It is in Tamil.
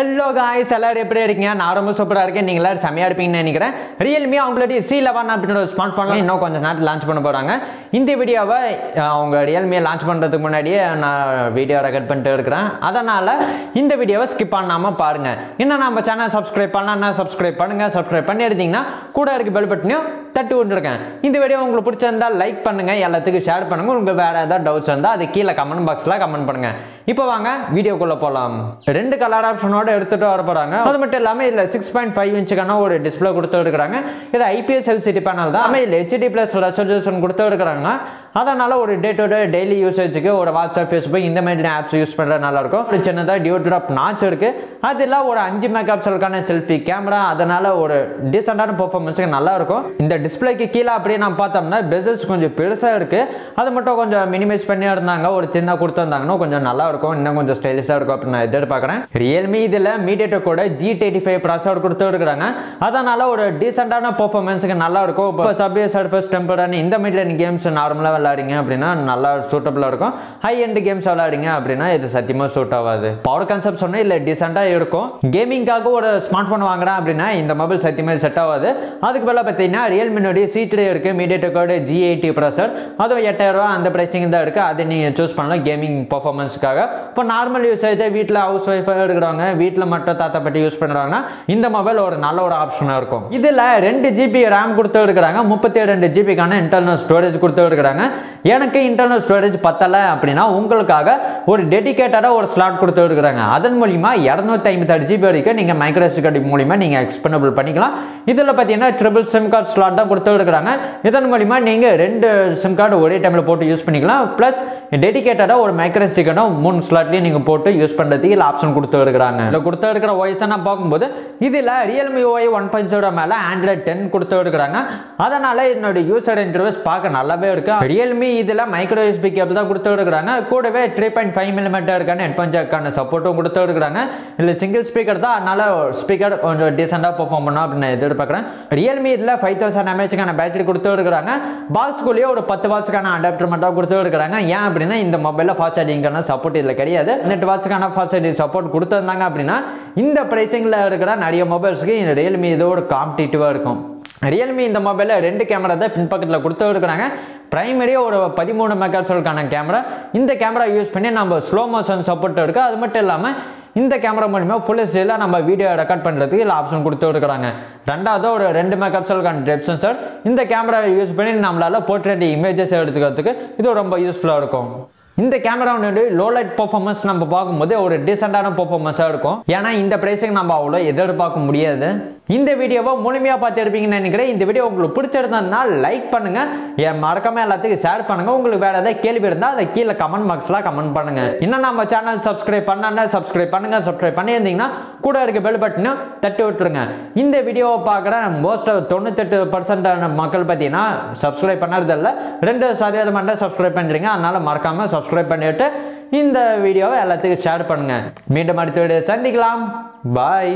ஹலோ காய்ஸ் எல்லாரும் எப்படி இருக்கீங்க? நான் ரொம்ப சூப்பராக இருக்கேன். நீங்கள் எல்லாரும் செம்மையாக இருப்பீங்கன்னு நினைக்கிறேன். ரியல்மி அவங்களுடைய சி லெவன் அப்படின்ற ஒரு ஸ்மார்ட் ஃபோனில் இன்னும் கொஞ்சம் நேரத்தில் லான்ச் பண்ண போகிறாங்க இந்த வீடியோவை அவங்க ரியல்மியை லான்ச் பண்ணுறதுக்கு முன்னாடியே நான் வீடியோ ரெக்கார்ட் பண்ணிட்டு இருக்கிறேன். அதனால் இந்த வீடியோவை ஸ்கிப் பண்ணாமல் பாருங்கள் இன்னும் நம்ம சேனல் சப்ஸ்கிரைப் பண்ணா சப்ஸ்கிரைப் பண்ணுங்கள் சப்ஸ்கிரைப் பண்ணி எடுத்தீங்கன்னா கூட இருக்க பெல் பட்டனையும் தட்டி விட்டுருக்கேன். இந்த வீடியோ உங்களுக்கு பிடிச்சிருந்தா லைக் பண்ணுங்கள் எல்லாத்துக்கும் ஷேர் பண்ணுங்கள் உங்களுக்கு வேறு ஏதாவது டவுட்ஸ் இருந்தால் அது கீழே கமெண்ட் பாக்ஸில் கமெண்ட் பண்ணுங்கள் இப்போ வாங்க வீடியோக்குள்ளே போகலாம் ரெண்டு கலர் ஆப்ஷனோட எடுத்துகிட்டு வர போகிறாங்க அது மட்டும் இல்லாமல் இதில் சிக்ஸ் பாயிண்ட் ஃபைவ் இன்ச்சுக்கான ஒரு டிஸ்பிளே கொடுத்து எடுக்கிறாங்க. இது ஐபிஎஸ் எல்சிடி பேனல் தான். ஆனால் இதில் ஹெச்டி ப்ளஸ் ரெசல்யூஷன் கொடுத்து எடுக்கிறாங்க அதனால் ஒரு டே டு டே டெய்லி யூசேஜுக்கு ஒரு வாட்ஸ்அப் ஃபேஸ்புக் இந்த மாதிரி ஆப்ஸ் யூஸ் பண்ணுறது நல்லாயிருக்கும் ஒரு சின்னதாக டியூ ட்ராப் நாச் இருக்குது அதில் ஒரு அஞ்சு மெகா பிக்சலுக்கான செல்ஃபி கேமரா அதனால் ஒரு டீசெண்டான பெர்ஃபார்மன்ஸுக்கு நல்லாயிருக்கும் இந்த டிஸ்பிளேக்கு கீழே அப்படியே நான் பார்த்தோம்னா பெசல்ஸ் கொஞ்சம் பெருசாக இருக்குது அது மட்டும் கொஞ்சம் மினிமைஸ் பண்ணி இருந்தாங்க. ஒரு சின்ன கொடுத்துருந்தாங்கன்னா கொஞ்சம் நல்லா இருக்கும். இன்னும் கொஞ்சம் ஸ்டைலிஷாக இருக்கும் அப்படின்னு நான் எதிர்பார்க்குறேன் ரியல்மி இதில் மீடியட்டோட ஜி தேர்ட்டி ஃபைவ் ப்ராசர் கொடுத்து இருக்கிறாங்க அதனால் ஒரு டீசெண்டான பர்ஃபார்மன்ஸுக்கு நல்லா இருக்கும். இப்போ சப்வே சர்ஃபஸ் டெம்பரான இந்த மீடியன் கேம்ஸ் நார்மலாக விளையாடுங்க அப்படின்னா நல்லா சூட்டபுளாக இருக்கும். ஹை எண்ட் கேம்ஸ் விளையாடுங்க அப்படின்னா இது சத்தியமாக சூட் ஆகாது. பவர் கன்செப்ட் சொன்னால் இல்லை டீசெண்டாக இருக்கும். கேமிங்காக ஒரு ஸ்மார்ட் ஃபோன் வாங்குறேன் அப்படின்னா இந்த மொபைல் சத்தியமாக செட் ஆகாது. அதுக்கு பதிலாக பார்த்தீங்கன்னா ரியல் ரியல்மினுடைய சி த்ரீ இருக்குது மீடியட்டோட ஜி எயிட்டி ப்ரொசர் அதுவும் எட்டாயிரரூவா அந்த ப்ரைஸிங் தான் இருக்குது அதை நீங்கள் சூஸ் பண்ணலாம் கேமிங் பர்ஃபார்மன்ஸுக்காக இப்போ நார்மல் யூசேஜை வீட்டில் ஹவுஸ் ஒய்ஃபாக எடுக்கிறவங்க வீட்டில் மட்டும் தாத்தா பாட்டி யூஸ் பண்ணுறாங்கன்னா இந்த மொபைல் ஒரு நல்ல ஒரு ஆப்ஷனாக இருக்கும். இதில் ரெண்டு ஜிபி ரேம் கொடுத்து எடுக்கிறாங்க. முப்பத்தி ரெண்டு ஜிபிக்கான இன்டர்னல் ஸ்டோரேஜ் கொடுத்து எடுக்கிறாங்க. எனக்கு இன்டர்னல் ஸ்டோரேஜ் பத்தலை அப்படின்னா உங்களுக்காக ஒரு டெடிகேட்டடாக ஒரு ஸ்லாட் கொடுத்து எடுக்கிறாங்க. அதன் மூலிமா இரநூத்தி ஐம்பத்தாறு ஜிபி வரைக்கும் நீங்கள் மைக்ரோஸ் கார்டு மூலிமா நீங்கள் எக்ஸ்பெண்டபிள் பண்ணிக்கலாம். இதில் பார்த்தீங்கன்னா ட்ரிபிள் சிம் கார்டு ஸ்லாட் தான் கொடுத்து எடுக்கிறாங்க. இதன் மூலிமா நீங்கள் ரெண்டு சிம் கார்டு ஒரே டைமில் போட்டு யூஸ் பண்ணிக்கலாம். ப்ளஸ் டெடிக்கேட்டடாக ஒரு மைக்ரோ கார்டும் மூணு ஸ்லாட்லேயும் நீங்கள் போட்டு யூஸ் பண்ணுறதுக்கு இல்லை ஆப்ஷன் கொடுத்து எடுக்கிறாங்க. இதில் கொடுத்து எடுக்கிற வாய்ஸை நான் பார்க்கும்போது இதில் ரியல்மி ஓய் ஒன் பாயிண்ட் ஜீரோ மேலே ஆண்ட்ராய்ட் டென் கொடுத்து எடுக்கிறாங்க. அதனால் என்னோட யூசர் இன்டர்வியூஸ் பார்க்க நல்லாவே இருக்கும் ரியல்மி இதில் மைக்ரோ யூஸ்பி கேபிள் தான் கொடுத்து எடுக்கிறாங்க. கூடவே த்ரீ பாயிண்ட் ஃபைவ் மில்லிமீட்டருக்கான ஹெட்ஃபோன் ஜாக்கான சப்போர்ட்டும் கொடுத்து எடுக்கிறாங்க. இல்லை சிங்கிள் ஸ்பீக்கர் தான். அதனால ஸ்பீக்கர் கொஞ்சம் டீசெண்டாக பர்ஃபார்ம் பண்ணும் அப்படின்னு எதிர்பார்க்குறேன். ரியல்மி இதில் ஃபைவ் தௌசண்ட் எம்ஏஹெச்க்கான பேட்டரி கொடுத்து இருக்கிறாங்க பாக்ஸ்குள்ளேயே ஒரு பத்து வாட்ஸ்க்கான அடாப்டர் மட்டும் கொடுத்து இருக்கிறாங்க ஏன் அப்படின்னா இந்த மொபைலில் ஃபாஸ்ட் சார்ஜிங்கான சப்போர்ட் இதில் கிடையாது. நெட் வாட்ஸ்க்கான ஃபாஸ்ட் சார்ஜிங் சப்போர்ட் கொடுத்துருந்தாங்க அப்படின்னா இந்த ப்ரைஸிங்கில் இருக்கிற நிறைய மொபைல்ஸ்க்கு இந்த ரியல்மி இதோட காம்படிட்டிவாக இருக்கும். ரியல்மி இந்த மொபைலில் ரெண்டு கேமரா தான் பின்பக்கத்தில் கொடுத்து ப்ரைமரியாக ஒரு பதிமூணு மெகாசோலுக்கான கேமரா இந்த கேமரா யூஸ் பண்ணி நம்ம ஸ்லோ மோஷன் சப்போர்ட் எடுக்க அது மட்டும் இல்லாமல் இந்த கேமரா மூலிமா ஃபுல் ஹெச்டியில் நம்ம வீடியோ ரெக்கார்ட் பண்ணுறதுக்கு இல்லை ஆப்ஷன் கொடுத்துருக்குறாங்க ரெண்டாவது ஒரு ரெண்டு மெகாபிக்சலுக்கான டெப் சென்சர் இந்த கேமரா யூஸ் பண்ணி நம்மளால் போர்ட்ரேட் இமேஜஸ் எடுத்துக்கிறதுக்கு இது ரொம்ப யூஸ்ஃபுல்லாக இருக்கும். இந்த கேமராவுடைய லோ லைட் பர்ஃபார்மன்ஸ் நம்ம பார்க்கும்போது ஒரு டீசெண்டான பர்ஃபார்மன்ஸாக இருக்கும். ஏன்னா இந்த ப்ரைஸுக்கு நம்ம அவ்வளோ எதிர்பார்க்க முடியாது. இந்த வீடியோவை முழுமையாக பார்த்து எடுப்பீங்கன்னு நினைக்கிறேன். இந்த வீடியோ உங்களுக்கு பிடிச்சிருந்ததுனா லைக் பண்ணுங்கள் என் மறக்காம எல்லாத்துக்கும் ஷேர் பண்ணுங்க. உங்களுக்கு வேறு ஏதாவது கேள்வி இருந்தால் அதை கீழே கமெண்ட் பாக்ஸில் கமெண்ட் பண்ணுங்க. இன்னும் நம்ம சேனல் சப்ஸ்கிரைப் பண்ணா சப்ஸ்கிரைப் பண்ணுங்கள் சப்ஸ்கிரைப் பண்ணியிருந்தீங்கன்னா கூட இருக்க பெல் பட்டனும் தட்டி விட்டுருங்க. இந்த வீடியோவை பார்க்குற மோஸ்ட் தொண்ணூத்தெட்டு பர்சன்டான மக்கள் பார்த்தீங்கன்னா சப்ஸ்கிரைப் பண்ணுறதில்ல ரெண்டு சதவீதம் மட்டும் சப்ஸ்கிரைப் பண்ணுறீங்க அதனால் மறக்காம சப்ஸ்கிரைப் பண்ணிட்டு இந்த வீடியோவை எல்லாத்துக்கும் ஷேர் பண்ணுங்க. மீண்டும் அடுத்த வீடியோ சந்திக்கலாம். பாய்